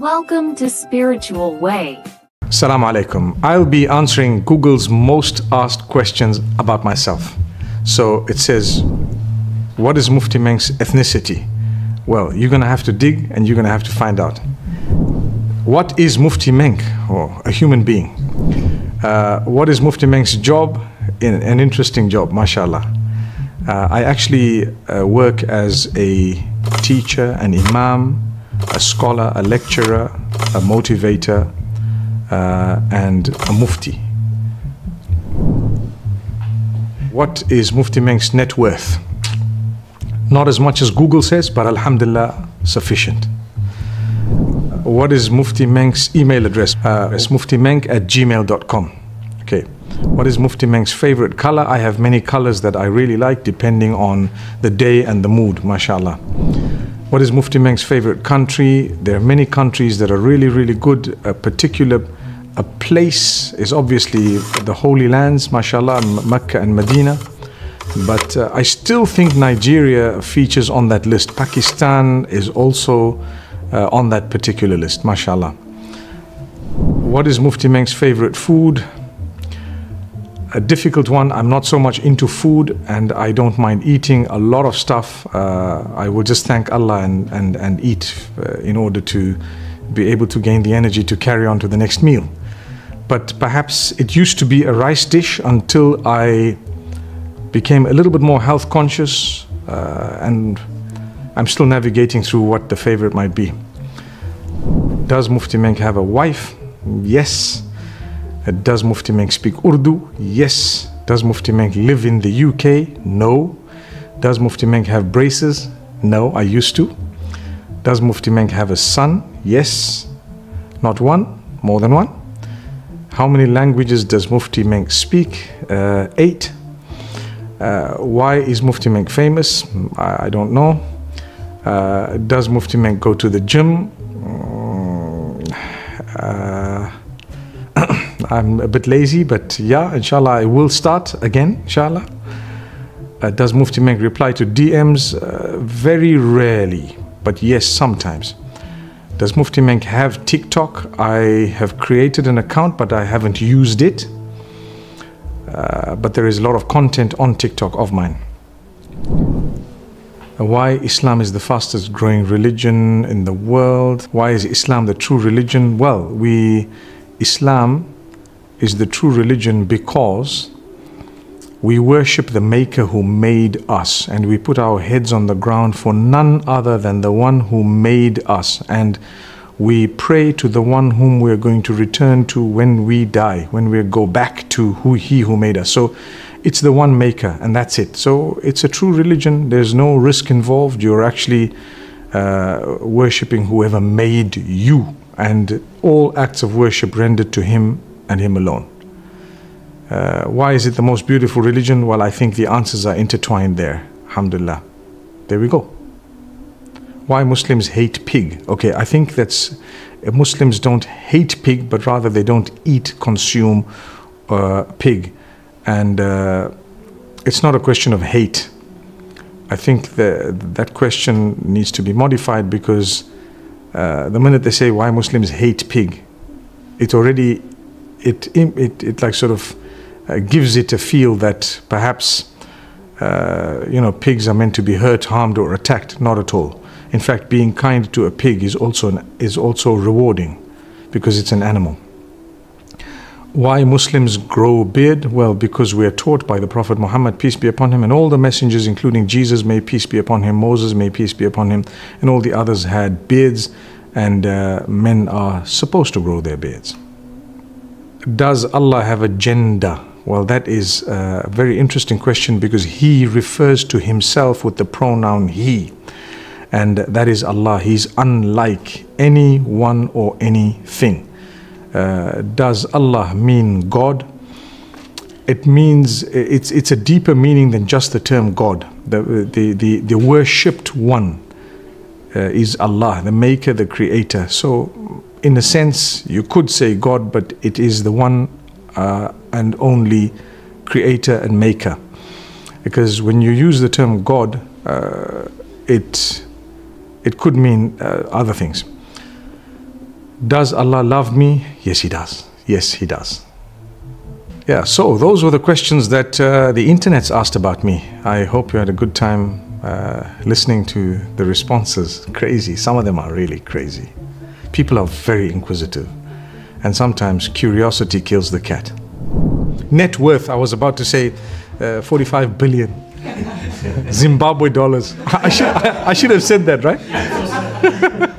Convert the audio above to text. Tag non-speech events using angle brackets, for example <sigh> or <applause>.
Welcome to Spiritual Way. Assalamu alaikum. I'll be answering Google's most asked questions about myself. So it says, What is Mufti Menk's ethnicity? Well, you're going to have to dig and you're going to have to find out. What is Mufti Menk, or a human being? Uh, what is Mufti Menk's job? In, an interesting job, mashallah. Uh, I actually uh, work as a teacher, an imam, a scholar, a lecturer, a motivator, uh, and a mufti. What is Mufti Menk's net worth? Not as much as Google says, but Alhamdulillah, sufficient. What is Mufti Menk's email address? Uh, it's muftimenk at gmail.com. Okay. What is Mufti Menk's favorite color? I have many colors that I really like depending on the day and the mood, mashallah. What is Mufti Menk's favorite country? There are many countries that are really, really good. A particular a place is obviously the Holy Lands, mashallah, Mecca and Medina. But uh, I still think Nigeria features on that list. Pakistan is also uh, on that particular list, mashallah. What is Mufti Menk's favorite food? A difficult one. I'm not so much into food and I don't mind eating a lot of stuff. Uh, I will just thank Allah and, and, and eat uh, in order to be able to gain the energy to carry on to the next meal. But perhaps it used to be a rice dish until I became a little bit more health conscious uh, and I'm still navigating through what the favorite might be. Does Mufti Menk have a wife? Yes. Does Mufti Menk speak Urdu? Yes. Does Mufti Menk live in the UK? No. Does Mufti Menk have braces? No, I used to. Does Mufti Menk have a son? Yes. Not one, more than one. How many languages does Mufti Menk speak? Uh, eight. Uh, why is Mufti Menk famous? I, I don't know. Uh, does Mufti Menk go to the gym? Mm, uh, I'm a bit lazy, but yeah, inshallah, I will start again, inshallah. Uh, does Mufti Menk reply to DMs? Uh, very rarely, but yes, sometimes. Does Mufti Menk have TikTok? I have created an account, but I haven't used it. Uh, but there is a lot of content on TikTok of mine. Why Islam is the fastest growing religion in the world? Why is Islam the true religion? Well, we Islam is the true religion because we worship the Maker who made us and we put our heads on the ground for none other than the one who made us. And we pray to the one whom we're going to return to when we die, when we go back to who He who made us. So it's the one Maker, and that's it. So it's a true religion. There's no risk involved. You're actually uh, worshipping whoever made you, and all acts of worship rendered to Him and Him alone. Uh, why is it the most beautiful religion? Well, I think the answers are intertwined there. Alhamdulillah. There we go. Why Muslims hate pig? Okay, I think that's uh, Muslims don't hate pig, but rather they don't eat, consume uh, pig. And uh, it's not a question of hate. I think the, that question needs to be modified because uh, the minute they say why Muslims hate pig, it already it, it, it like sort of uh, gives it a feel that perhaps uh, you know pigs are meant to be hurt, harmed, or attacked. Not at all. In fact, being kind to a pig is also an, is also rewarding because it's an animal. Why Muslims grow beard? Well, because we are taught by the Prophet Muhammad, peace be upon him, and all the messengers, including Jesus, may peace be upon him, Moses, may peace be upon him, and all the others had beards, and uh, men are supposed to grow their beards. Does Allah have a gender? Well, that is a very interesting question because He refers to Himself with the pronoun He. And that is Allah. He's unlike anyone or anything. Uh, does Allah mean God? It means it's it's a deeper meaning than just the term God. The the the, the worshipped one uh, is Allah, the Maker, the Creator. So in a sense, you could say God, but it is the one uh, and only creator and maker. Because when you use the term God, uh, it, it could mean uh, other things. Does Allah love me? Yes, He does. Yes, He does. Yeah, so those were the questions that uh, the internet's asked about me. I hope you had a good time uh, listening to the responses. Crazy. Some of them are really crazy. People are very inquisitive, and sometimes curiosity kills the cat. Net worth, I was about to say uh, 45 billion <laughs> Zimbabwe dollars. <laughs> I should, I should have said that, right? <laughs>